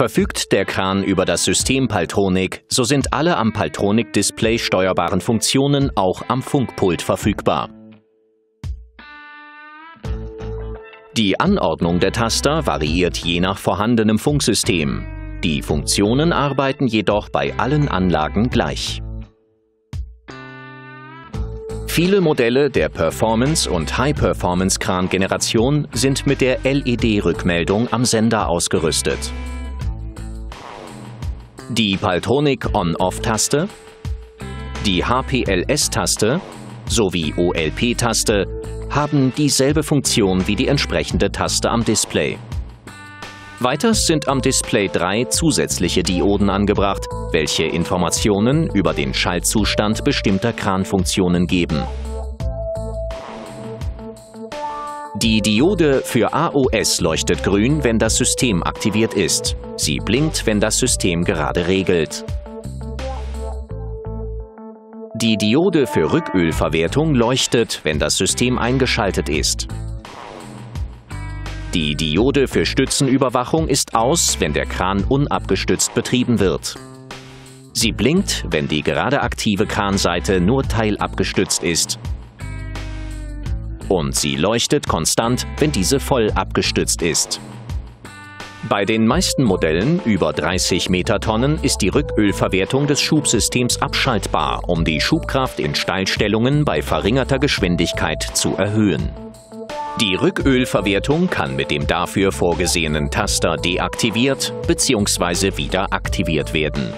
Verfügt der Kran über das System Paltronik, so sind alle am Paltronik-Display steuerbaren Funktionen auch am Funkpult verfügbar. Die Anordnung der Taster variiert je nach vorhandenem Funksystem. Die Funktionen arbeiten jedoch bei allen Anlagen gleich. Viele Modelle der Performance- und High-Performance-Kran-Generation sind mit der LED-Rückmeldung am Sender ausgerüstet. Die Paltronic On-Off-Taste, die HPLS-Taste sowie OLP-Taste haben dieselbe Funktion wie die entsprechende Taste am Display. Weiters sind am Display drei zusätzliche Dioden angebracht, welche Informationen über den Schaltzustand bestimmter Kranfunktionen geben. Die Diode für AOS leuchtet grün, wenn das System aktiviert ist. Sie blinkt, wenn das System gerade regelt. Die Diode für Rückölverwertung leuchtet, wenn das System eingeschaltet ist. Die Diode für Stützenüberwachung ist aus, wenn der Kran unabgestützt betrieben wird. Sie blinkt, wenn die gerade aktive Kranseite nur teilabgestützt ist und sie leuchtet konstant, wenn diese voll abgestützt ist. Bei den meisten Modellen über 30 Metertonnen ist die Rückölverwertung des Schubsystems abschaltbar, um die Schubkraft in Steilstellungen bei verringerter Geschwindigkeit zu erhöhen. Die Rückölverwertung kann mit dem dafür vorgesehenen Taster deaktiviert bzw. wieder aktiviert werden.